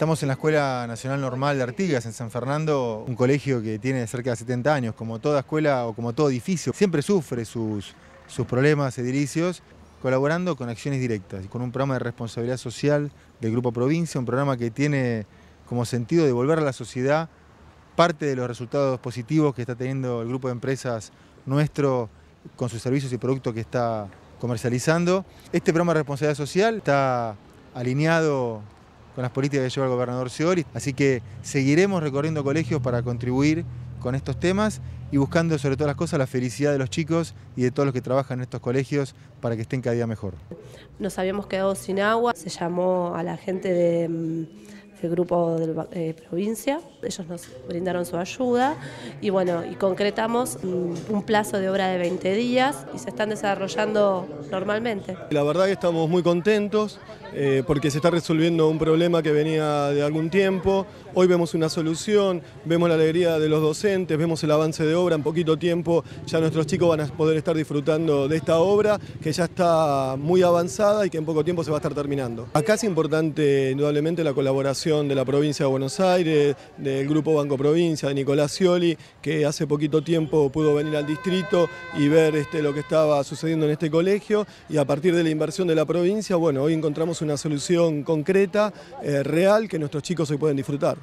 Estamos en la Escuela Nacional Normal de Artigas, en San Fernando, un colegio que tiene cerca de 70 años. Como toda escuela o como todo edificio, siempre sufre sus, problemas edilicios, colaborando con acciones directas y con un programa de responsabilidad social del Grupo Provincia, un programa que tiene como sentido devolver a la sociedad parte de los resultados positivos que está teniendo el grupo de empresas nuestro con sus servicios y productos que está comercializando. Este programa de responsabilidad social está alineado con las políticas que lleva el gobernador Scioli, así que seguiremos recorriendo colegios para contribuir con estos temas y buscando sobre todas las cosas la felicidad de los chicos y de todos los que trabajan en estos colegios para que estén cada día mejor. Nos habíamos quedado sin agua, se llamó a la gente de mm, el grupo de eh, provincia, ellos nos brindaron su ayuda y bueno, y concretamos mm, un plazo de obra de 20 días y se están desarrollando normalmente. La verdad que estamos muy contentos eh, porque se está resolviendo un problema que venía de algún tiempo, hoy vemos una solución, vemos la alegría de los docentes, vemos el avance de obra, en poquito tiempo ya nuestros chicos van a poder estar disfrutando de esta obra que ya está muy avanzada y que en poco tiempo se va a estar terminando. Acá es importante indudablemente la colaboración de la provincia de Buenos Aires, del Grupo Banco Provincia, de Nicolás Scioli, que hace poquito tiempo pudo venir al distrito y ver este, lo que estaba sucediendo en este colegio y a partir de la inversión de la provincia, bueno, hoy encontramos una solución concreta, eh, real, que nuestros chicos hoy pueden disfrutar.